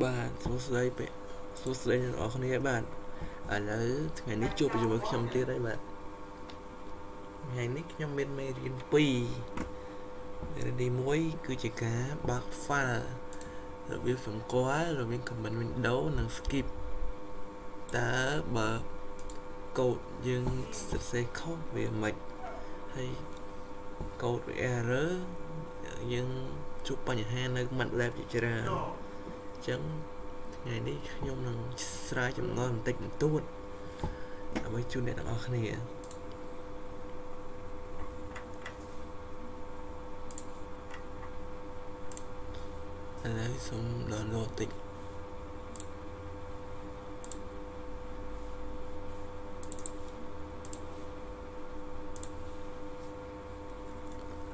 បាទសួស្តីពេសួស្តីអ្នកនរគ្នាបាទឥឡូវថ្ងៃនេះជួបជាមួយខ្ញុំទៀតហើយបាទថ្ងៃនេះខ្ញុំមានមេរៀន2មេរៀនទី1គឺជាការបើក file របៀបសម្គាល់រវាង command window និង skip តើបើកូដយើងសរសេរខុសវាមិនហើយកូដវា error យើងជួបបញ្ហានៅ MATLAB ជាច្រើនអញ្ចឹងថ្ងៃនេះខ្ញុំនឹងស្រាវចម្ងល់បន្តិចបន្តួចដើម្បីជូនអ្នកទាំងអស់គ្នាឥឡូវសូម download តិច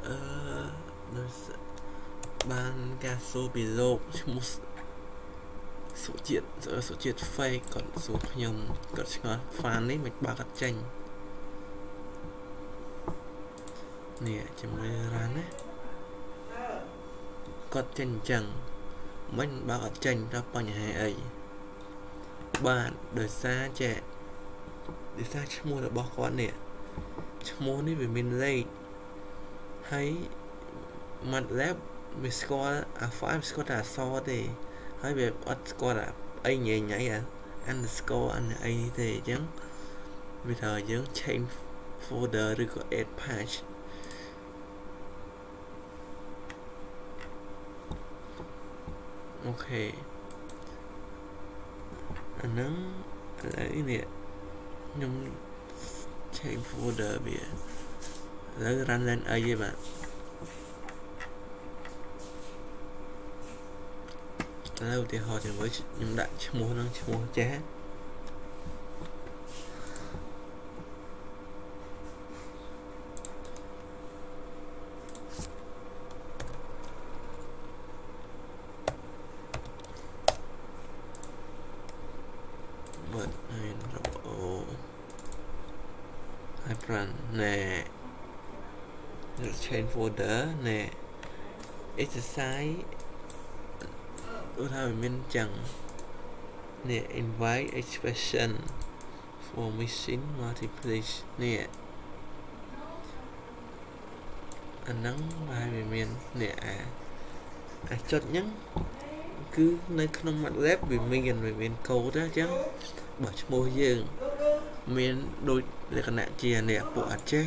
អឺដោយបានការសួរពីលោកឈ្មោះ សុជាតិសុជាតិ fake គាត់សួរខ្ញុំគាត់ឆ្ងល់ fan នេះមិនបើកអត់ចេញនេះជំរឿរ៉ានណាគាត់ចេញអញ្ចឹងមិនបើកអត់ចេញតើបញ្ហាអីបាទដោយសារចេះដោយសារឈ្មោះរបស់គាត់នេះឈ្មោះនេះវាមានលេខហើយ MATLAB វាស្គាល់អា file ស្គាល់តែអក្សរទេ ហើយវាអត់ស្គាល់អីញ៉ៃញ៉ៃអា underscore អាអីនេះទេអញ្ចឹងវាថាយើង change folder ឬក៏ add patch អូខេអាហ្នឹងឥឡូវនេះខ្ញុំ change folder វាឥឡូវ run lên អីទេបាទ ឥឡូវឧទាហរណ៍ជាមួយខ្ញុំដាក់ឈ្មោះនឹងឈ្មោះចាស់បាត់ហើយរបអូហើយប្រាន់ណែ change folder ណែ exercise ឧទាហរណ៍មានចឹងនេះ invite expression for machine multiplicity នេះអាហ្នឹងហើយវាមាននេះអាអាចុចហ្នឹងគឺនៅក្នុង MATLAB វាមានវាមានកូដអញ្ចឹងបើឈ្មោះយើងមានដូចលក្ខណៈជានេះពួកអត់ចេះ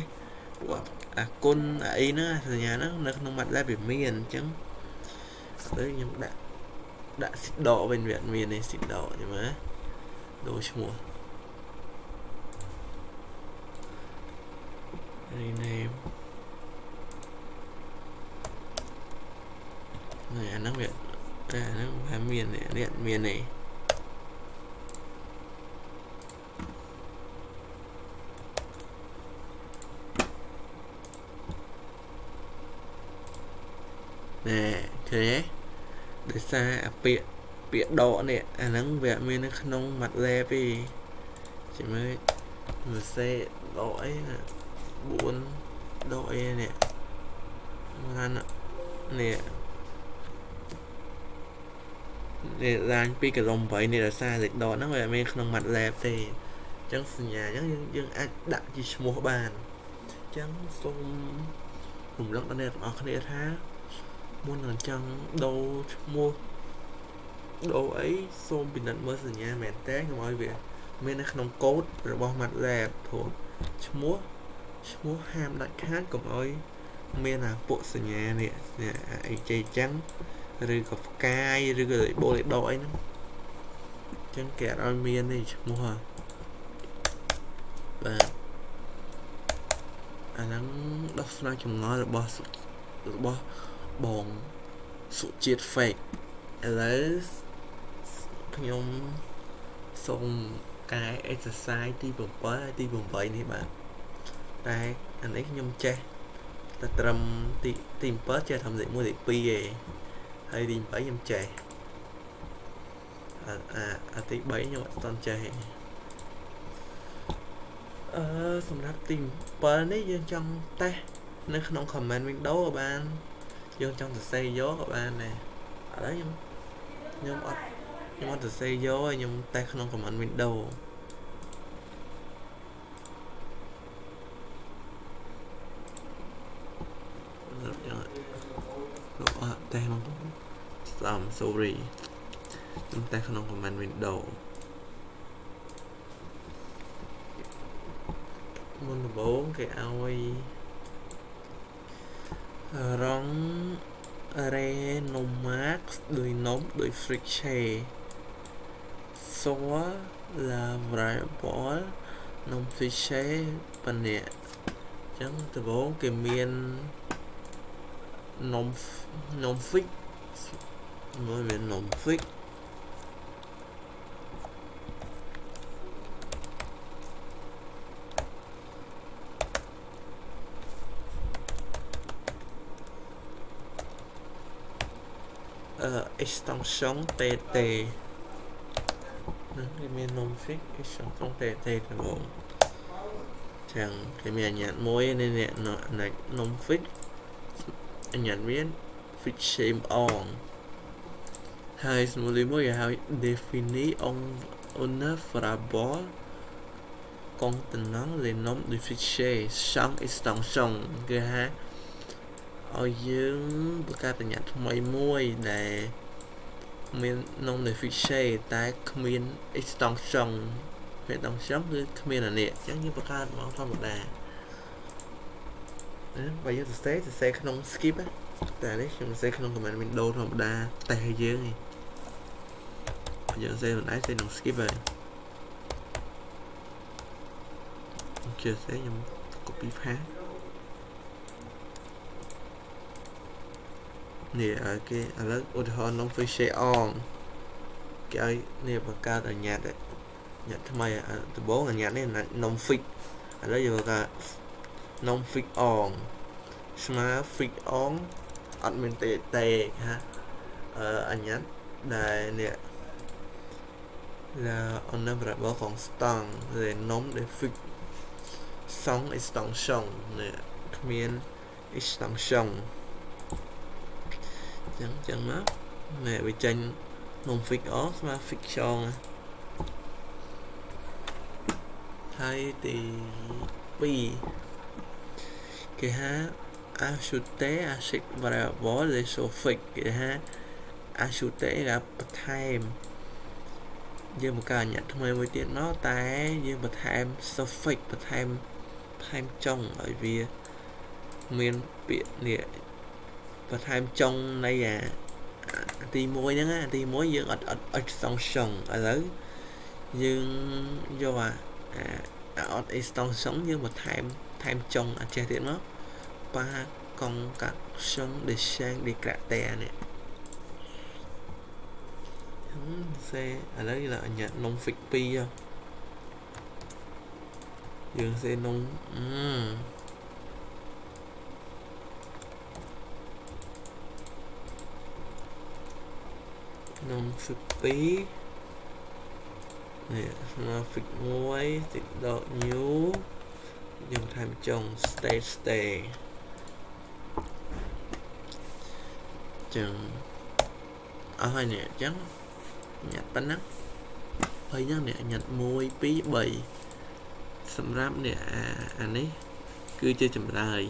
ពួកអាគុណអាអីហ្នឹងសញ្ញាហ្នឹងនៅក្នុង MATLAB វាមានអញ្ចឹងដូចខ្ញុំដាក់ ដាក់ស៊ីដកវិញវាអត់មានទេស៊ីដកយល់មើលដូរឈ្មោះ rename នេះអាហ្នឹងវាតែអាហ្នឹងវាមាន ដោយសារអាពាក្យពាក្យដកនេះអាហ្នឹងវាមាននៅក្នុង MATLAB ទេចាំមើលមើលសេដកអីណា4ដកអីនេះបាននេះនេះឡាញពីកលំ8នេះដោយសារលេខដកហ្នឹងវាមានក្នុង MATLAB ទេអញ្ចឹងសញ្ញាអញ្ចឹងយើងអាចដាក់ជាឈ្មោះបានអញ្ចឹងសូមរំលឹកដល់អ្នកទាំងអស់គ្នាថា មុននឹងចង់ដូរឈ្មោះដូរអីសូមពិនិត្យមើលសញ្ញាមែនតើកុំឲ្យវា មាននៅក្នុងកូដរបស់ MATLAB ព្រោះឈ្មោះឈ្មោះហាមដាច់ខាតកុំឲ្យមានអាពួកសញ្ញានេះអីចេះចឹងឬក៏ផ្កាយឬក៏បូលេដកអីហ្នឹងចឹងគេអត់ឲ្យមានទេឈ្មោះបាទអាហ្នឹងដោះស្រាយចម្ងល់របស់របស់ បងសុជាតិ fake ឥឡូវខ្ញុំសូមកែ exercise ទី7ហើយទី8នេះបាទតែអានេះខ្ញុំចេះតែត្រឹមទីទី7ចេះត្រឹមលេខ1លេខ2ឯងហើយទី8ខ្ញុំចេះអាអាទី3ខ្ញុំអត់ស្ទាន់ចេះអឺសម្រាប់ទី7នេះយើងចង់តេស្តនៅក្នុង comment window បាន យើងចង់សរសេរយកក៏បានដែរឥឡូវខ្ញុំខ្ញុំអត់ខ្ញុំអត់សរសេរយកឲ្យខ្ញុំតែក្នុង command window លោកអត់តែក្នុងសំ sorry ខ្ញុំតែក្នុង command window មុនដំបូងគេឲ្យ រង array nomax ដោយ nom ដោយ friction so là variable nom friction ប៉ុណ្ណេះអញ្ចឹងដំបូងគេមាន nom nom fix មួយមាន nom fix អឺ extension tt ហ្នឹងគេមាន nom fix extension tt ដំបូងចឹងគេមានអញ្ញាតមួយនេះនេះ nom fix អញ្ញាតមាន fix shame on ហើយសំលីមួយគេហៅ define on on variable contenant les noms de fichier sans extension គឺថា ឲ្យយើងបង្កើតបញ្ញត្តិថ្មីមួយដែលមានក្នុង fichier តែគ្មាន extension ពេល extension គឺគ្មានអានេះអញ្ចឹងយើងបង្កើតមកធម្មតាណាបើយើងសរសេរសរសេរក្នុង skip តែនេះខ្ញុំសរសេរក្នុង command window ធម្មតាតែយើងឯងយើងសរសេរមិនដែរសរសេរក្នុង skip ហើយជឿសរសេរខ្ញុំ copy paste នេះឲ្យគេឥឡូវឧទាហរណ៍ក្នុង fichier on គេឲ្យនេះបង្កើតអញ្ញត្តិអញ្ញត្តិថ្មីដំបូងអញ្ញត្តិនេះ nom fix ឥឡូវយើងបង្កើត nom fix on ស្មើ fix on អត់មានទេទេហាអឺអញ្ញត្តិដែលនេះ là on a variable constant le nom de fix sans extension នេះគ្មាន extension ចឹងចឹងមកណែវាចេញនំ fix off ស្មើ fix ចងហើយទី2គេហៅ ajouter à chaque variable les suffix គេហៅ ajouter គេបន្ថែមយើងបង្កើតអញ្ញត្តិថ្មីមួយទៀតមកតែយើងបន្ថែម suffix បន្ថែមបន្ថែមចុងឲ្យវាមានពាក្យនេះ បន្ថែមចុងនៃអាទី1ហ្នឹងអាទី1យើងអត់អត់អត់សងសងឥឡូវយើងយកអាអត់អេស្តង់សងយើងបន្ថែមថែមចុងអាចេះទៀតមកប៉ាកងកាក់សងដេសាងឌីក្រាតែនេះសេឥឡូវយើងអញ្ញានំ fix 2យើងសេនំអឺ nông phức tí này nó phức muối tịnh độ nhú dùng thành trồng stay stay chừng ở hai nè trắng nhặt bánh nắng hơi nhắc nè nhặt môi pí bầy xâm ráp nè à, anh ấy cứ chơi chùm lại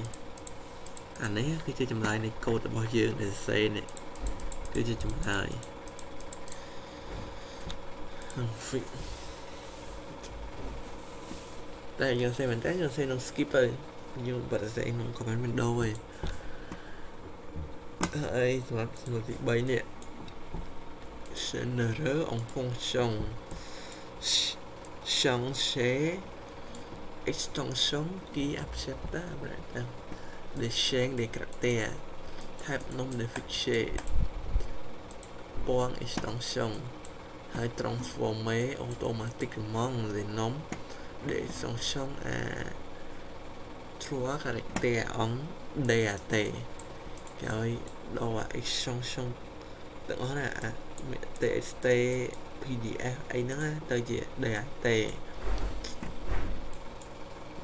anh ấy cứ chơi chùm lại này cô tập bao nhiêu để xe nè cứ chơi chùm lại Freak. តែយើងសេមែនតើយើងសេក្នុង skip ហើយយើងបាត់សេក្នុង command window ហើយហើយសម្រាប់សំណួរទី3នេះ généreux en fonction changer extension qui accepte des chaînes des caractères type nombre de fichiers point extension ហើយ transformer automatiquement les noms des fonctions à trois caractères en DAT គេឲ្យដល់ extension ទាំងអស់ណា TXT PDF អីហ្នឹងទៅជា DAT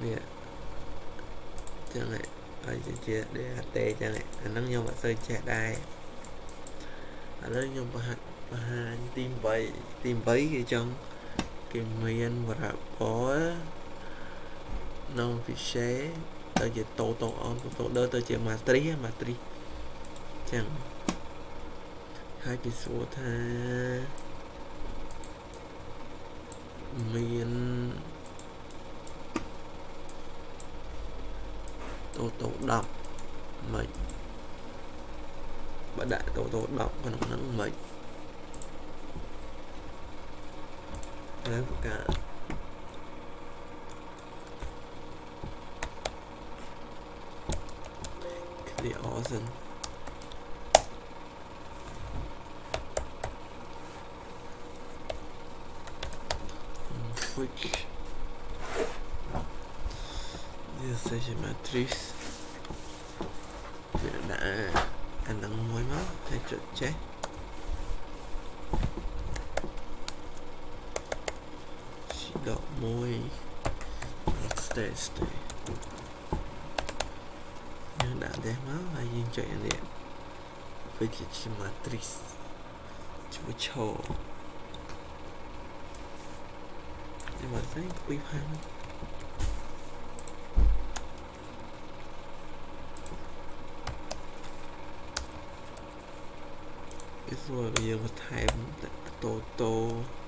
នេះចឹងហើយជា DAT ចឹងអាហ្នឹងខ្ញុំអត់សូវចេះដែរឥឡូវខ្ញុំបង្ហាញ បង្ហាញទី8ទី8គេចង់គេមានវរៈបនៅពិសេសទៅជាតូតូអនតូដើទៅជាម៉ាត្រីម៉ាត្រីចឹងហើយគេសួរថាមានតូតូ10មិនបើដាក់តូតូ10ក្នុងហ្នឹងមិន ហើយប្រកាស the awesome switch this is matrix đã anh đang mới mất hay chợt chết chỉ đọc môi stay stay យើងដាក់នេះមកហើយយើងចុចអានេះវាជាជា matrix ជួយឈរនេះមកស្អីពីផានគេសួរយើងបន្ថែមតូតូទ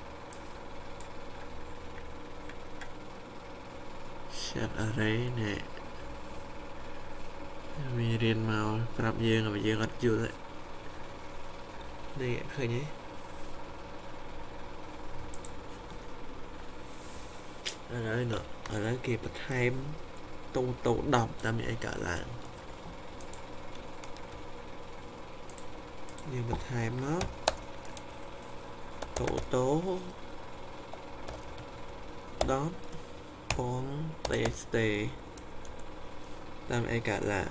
set array ណែវារៀនមកប្រាប់យើងឲ្យយើងអត់យល់នេះឃើញទេឥឡូវណ៎ឥឡូវគេបន្ថែមតូតូ10តាមមានអីកើតឡើងយើងបន្ថែមមកតូតូ10 ពង txt តាមអីកើតឡើង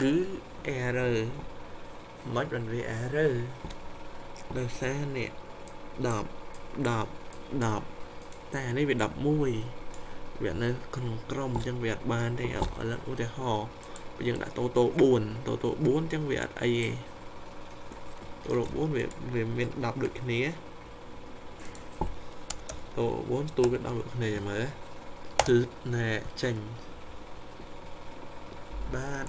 គឺ error មិនបានវា error ដោយសារនេះ10 10 10តែនេះវា11វានៅក្នុងក្រុមអញ្ចឹងវាអត់បានទេឥឡូវឧទាហរណ៍ យើងដាក់តូតូ4តូតូ4អញ្ចឹងវាអត់អីទេតូតូ4វាវាមាន10ដូចគ្នាតូ4ទូវា10ដូចគ្នាមើលគឺណែចេញបាទឥ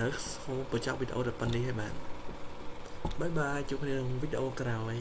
ឡូវសូមបញ្ចប់វីដេអូតែប៉ុណ្្នេះហើយបាទបាយបាយជួបគ្នាក្នុងវីដេអូក្រោយ